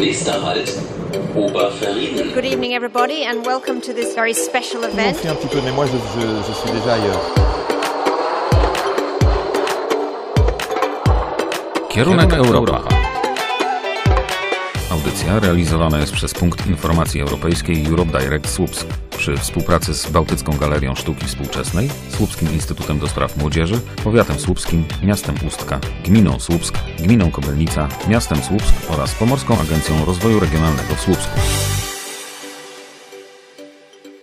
Nächster Halt, Oberferriden. Good evening, everybody, and welcome to this very special On event. fait un petit peu, mais moi je, je- je suis déjà ailleurs. Kierunek Europa. Audycja realizowana jest przez Punkt Informacji Europejskiej Europe Direct Słupsk przy współpracy z Bałtycką Galerią Sztuki Współczesnej, Słupskim Instytutem do Spraw Młodzieży, Powiatem Słupskim, Miastem Ustka, Gminą Słupsk, Gminą Kobylnica, Miastem Słupsk oraz Pomorską Agencją Rozwoju Regionalnego w Słupsku.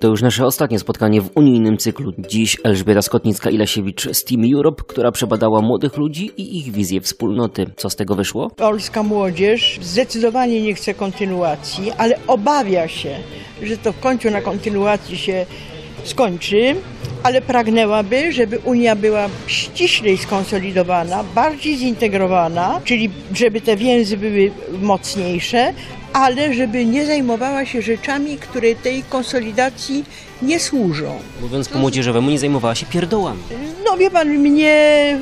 To już nasze ostatnie spotkanie w unijnym cyklu. Dziś Elżbieta Skotnicka-Ilasiewicz z Team Europe, która przebadała młodych ludzi i ich wizję wspólnoty. Co z tego wyszło? Polska młodzież zdecydowanie nie chce kontynuacji, ale obawia się, że to w końcu na kontynuacji się skończy, ale pragnęłaby, żeby Unia była ściślej skonsolidowana, bardziej zintegrowana, czyli żeby te więzy były mocniejsze, ale żeby nie zajmowała się rzeczami, które tej konsolidacji nie służą. Mówiąc po młodzieżowemu, nie zajmowała się pierdołami. No wie pan, mnie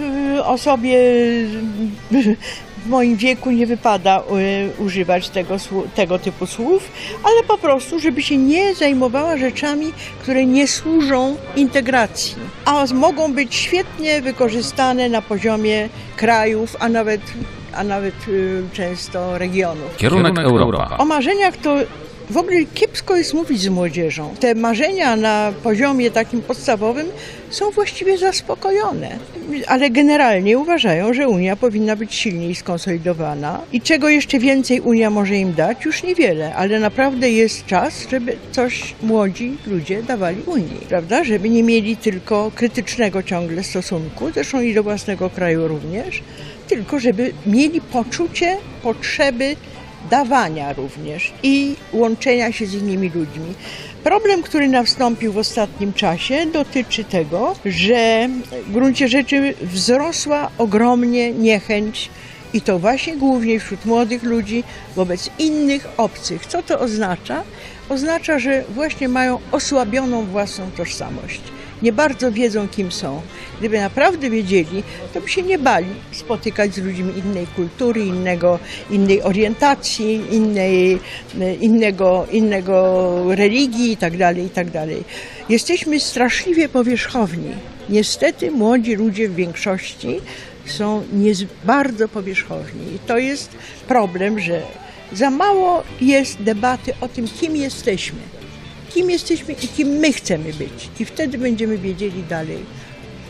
osobie w moim wieku nie wypada y, używać tego, tego typu słów, ale po prostu, żeby się nie zajmowała rzeczami, które nie służą integracji, a mogą być świetnie wykorzystane na poziomie krajów, a nawet, a nawet y, często regionów. Kierunek Europa. O marzeniach to w ogóle kiepsko jest mówić z młodzieżą. Te marzenia na poziomie takim podstawowym są właściwie zaspokojone, ale generalnie uważają, że Unia powinna być silniej skonsolidowana i czego jeszcze więcej Unia może im dać, już niewiele, ale naprawdę jest czas, żeby coś młodzi ludzie dawali Unii, prawda? Żeby nie mieli tylko krytycznego ciągle stosunku, zresztą i do własnego kraju również, tylko żeby mieli poczucie potrzeby dawania również i łączenia się z innymi ludźmi. Problem, który nastąpił w ostatnim czasie, dotyczy tego, że w gruncie rzeczy wzrosła ogromnie niechęć i to właśnie głównie wśród młodych ludzi wobec innych obcych. Co to oznacza? Oznacza, że właśnie mają osłabioną własną tożsamość. Nie bardzo wiedzą, kim są. Gdyby naprawdę wiedzieli, to by się nie bali spotykać z ludźmi innej kultury, innego, innej orientacji, innej, innego, innego religii itd., itd. Jesteśmy straszliwie powierzchowni. Niestety młodzi ludzie w większości są niez, bardzo powierzchowni. I to jest problem, że za mało jest debaty o tym, kim jesteśmy. Kim jesteśmy i kim my chcemy być. I wtedy będziemy wiedzieli dalej,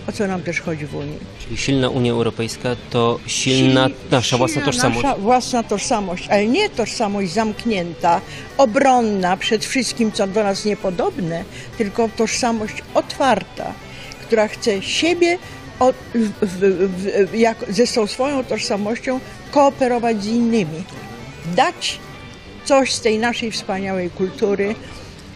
o co nam też chodzi w Unii. Czyli silna Unia Europejska to silna nasza własna tożsamość. Nasza własna tożsamość, ale nie tożsamość zamknięta, obronna przed wszystkim, co do nas niepodobne, tylko tożsamość otwarta, która chce siebie o, w, w, w, jak, ze swoją tożsamością kooperować z innymi. Dać coś z tej naszej wspaniałej kultury,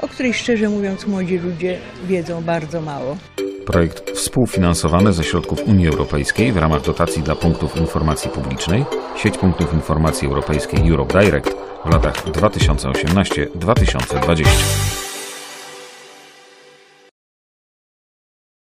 o której szczerze mówiąc młodzi ludzie wiedzą bardzo mało. Projekt współfinansowany ze środków Unii Europejskiej w ramach dotacji dla punktów informacji publicznej, sieć punktów informacji europejskiej Europe Direct w latach 2018-2020.